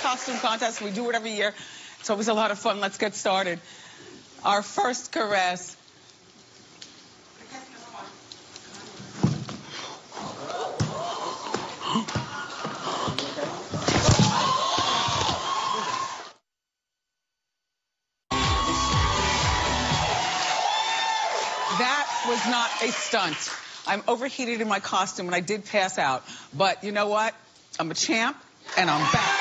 costume contest. We do it every year. It's always a lot of fun. Let's get started. Our first caress. That was not a stunt. I'm overheated in my costume and I did pass out. But you know what? I'm a champ and I'm back.